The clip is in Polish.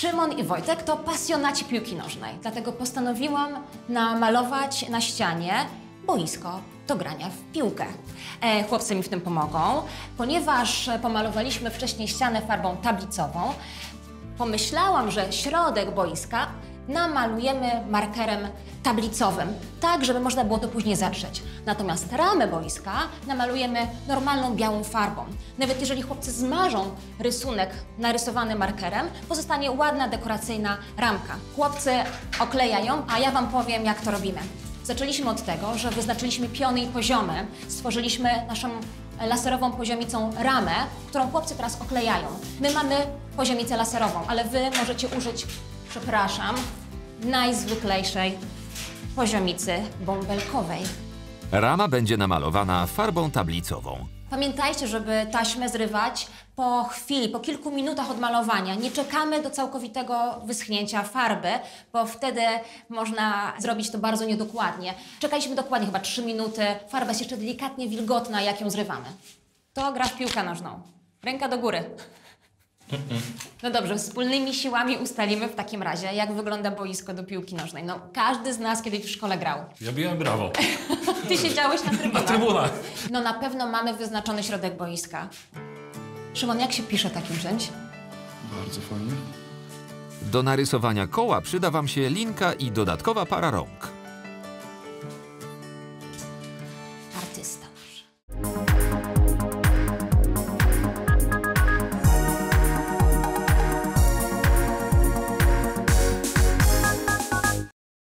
Szymon i Wojtek to pasjonaci piłki nożnej, dlatego postanowiłam namalować na ścianie boisko do grania w piłkę. E, chłopcy mi w tym pomogą, ponieważ pomalowaliśmy wcześniej ścianę farbą tablicową. Pomyślałam, że środek boiska namalujemy markerem tablicowym, tak żeby można było to później zatrzeć. Natomiast ramę boiska namalujemy normalną białą farbą. Nawet jeżeli chłopcy zmarzą rysunek narysowany markerem, pozostanie ładna dekoracyjna ramka. Chłopcy oklejają, a ja Wam powiem, jak to robimy. Zaczęliśmy od tego, że wyznaczyliśmy piony i poziomy, stworzyliśmy naszą laserową poziomicą ramę, którą chłopcy teraz oklejają. My mamy poziomicę laserową, ale Wy możecie użyć, przepraszam, najzwyklejszej poziomicy bąbelkowej. Rama będzie namalowana farbą tablicową. Pamiętajcie, żeby taśmę zrywać po chwili, po kilku minutach od malowania. Nie czekamy do całkowitego wyschnięcia farby, bo wtedy można zrobić to bardzo niedokładnie. Czekaliśmy dokładnie chyba 3 minuty. Farba jest jeszcze delikatnie wilgotna, jak ją zrywamy. To gra w piłkę nożną. Ręka do góry. No dobrze, wspólnymi siłami ustalimy w takim razie, jak wygląda boisko do piłki nożnej. No, każdy z nas kiedyś w szkole grał. Ja biłem brawo. Ty siedziałeś na Na trybunach. trybunach. No na pewno mamy wyznaczony środek boiska. Szymon, jak się pisze takim czymś? Bardzo fajnie. Do narysowania koła przyda Wam się linka i dodatkowa para rąk. Artysta.